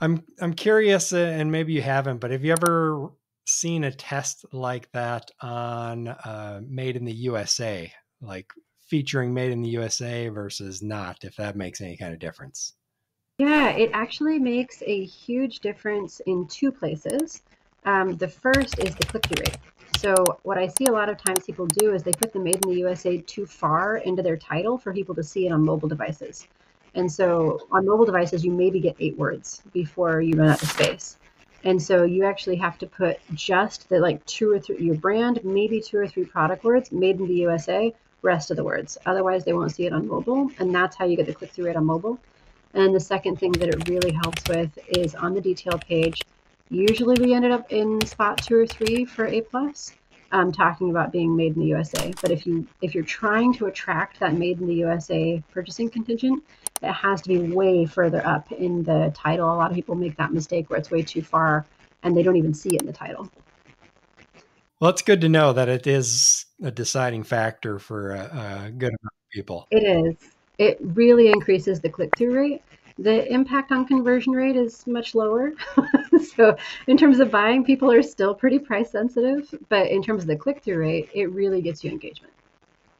I'm I'm curious, uh, and maybe you haven't, but have you ever seen a test like that on uh, Made in the USA, like featuring Made in the USA versus not, if that makes any kind of difference? Yeah, it actually makes a huge difference in two places. Um, the first is the click-through rate. So what I see a lot of times people do is they put the Made in the USA too far into their title for people to see it on mobile devices. And so on mobile devices, you maybe get eight words before you run out of space. And so you actually have to put just the like two or three, your brand, maybe two or three product words made in the USA, rest of the words. Otherwise, they won't see it on mobile. And that's how you get the click through rate on mobile. And the second thing that it really helps with is on the detail page. Usually we ended up in spot two or three for A plus, um, talking about being made in the USA. But if you if you're trying to attract that made in the USA purchasing contingent, it has to be way further up in the title. A lot of people make that mistake where it's way too far and they don't even see it in the title. Well, it's good to know that it is a deciding factor for a, a good amount of people. It is. It really increases the click through rate. The impact on conversion rate is much lower. so, in terms of buying, people are still pretty price sensitive, but in terms of the click through rate, it really gets you engagement.